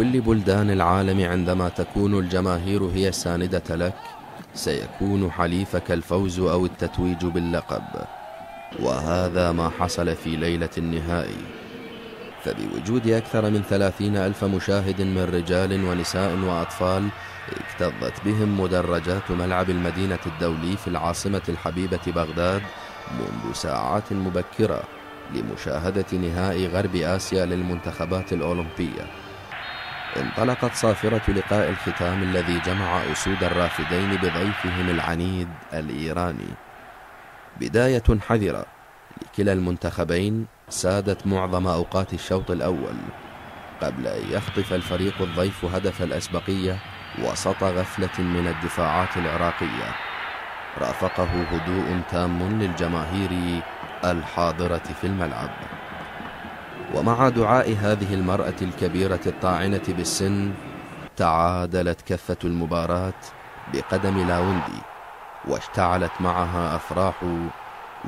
كل بلدان العالم عندما تكون الجماهير هي الساندة لك سيكون حليفك الفوز أو التتويج باللقب. وهذا ما حصل في ليلة النهائي. فبوجود أكثر من ثلاثين ألف مشاهد من رجال ونساء وأطفال اكتظت بهم مدرجات ملعب المدينة الدولي في العاصمة الحبيبة بغداد منذ ساعات مبكرة لمشاهدة نهائي غرب آسيا للمنتخبات الأولمبية. انطلقت صافرة لقاء الختام الذي جمع أسود الرافدين بضيفهم العنيد الإيراني. بداية حذرة لكلا المنتخبين سادت معظم أوقات الشوط الأول. قبل أن يخطف الفريق الضيف هدف الأسبقية وسط غفلة من الدفاعات العراقية. رافقه هدوء تام للجماهير الحاضرة في الملعب. ومع دعاء هذه المرأة الكبيرة الطاعنة بالسن تعادلت كفة المباراة بقدم لاوندي واشتعلت معها أفراح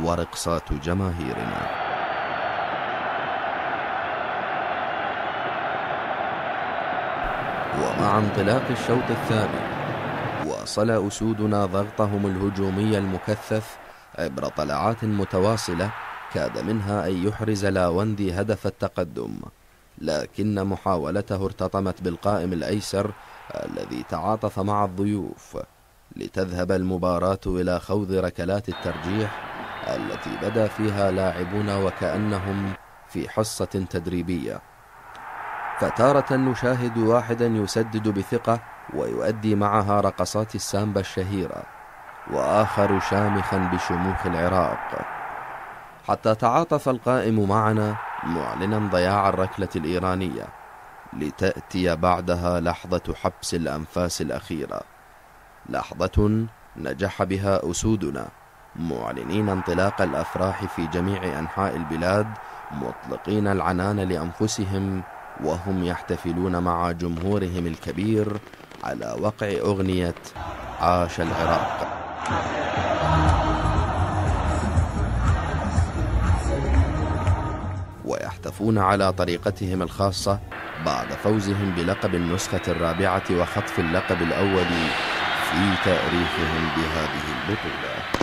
ورقصات جماهيرنا. ومع انطلاق الشوط الثاني واصل أسودنا ضغطهم الهجومي المكثف عبر طلعات متواصلة كاد منها أن يحرز لاوندي هدف التقدم لكن محاولته ارتطمت بالقائم الأيسر الذي تعاطف مع الضيوف لتذهب المباراة إلى خوض ركلات الترجيح التي بدا فيها لاعبون وكأنهم في حصة تدريبية. فتارة نشاهد واحدا يسدد بثقة ويؤدي معها رقصات السامبا الشهيرة وآخر شامخا بشموخ العراق. حتى تعاطف القائم معنا معلنا ضياع الركلة الإيرانية لتأتي بعدها لحظة حبس الأنفاس الأخيرة. لحظة نجح بها أسودنا معلنين انطلاق الأفراح في جميع أنحاء البلاد مطلقين العنان لأنفسهم وهم يحتفلون مع جمهورهم الكبير على وقع أغنية عاش العراق. ويحتفون على طريقتهم الخاصة بعد فوزهم بلقب النسخة الرابعة وخطف اللقب الأول في تاريخهم بهذه البطولة.